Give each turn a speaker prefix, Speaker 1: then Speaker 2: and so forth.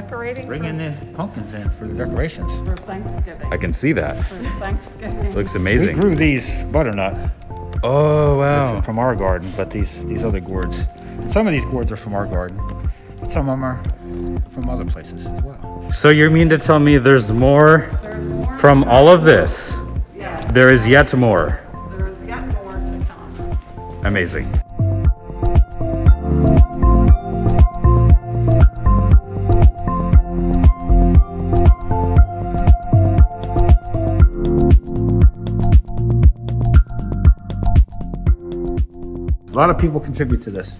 Speaker 1: decorating
Speaker 2: Bring
Speaker 1: for-
Speaker 2: in the pumpkins in for the decorations.
Speaker 1: for Thanksgiving.
Speaker 3: I can see that.
Speaker 1: For Thanksgiving.
Speaker 3: Looks amazing.
Speaker 2: We grew these butternut
Speaker 3: Oh,
Speaker 2: That's
Speaker 3: wow.
Speaker 2: from our garden, but these these other gourds. Some of these gourds are from our garden, but some of them are from other places as well.
Speaker 3: So you mean to tell me there's more
Speaker 1: There's more.
Speaker 3: from all of this?
Speaker 1: Yeah,
Speaker 3: There is yet more.
Speaker 1: there's yet more to come.
Speaker 3: Amazing.
Speaker 2: A lot of people contribute to this.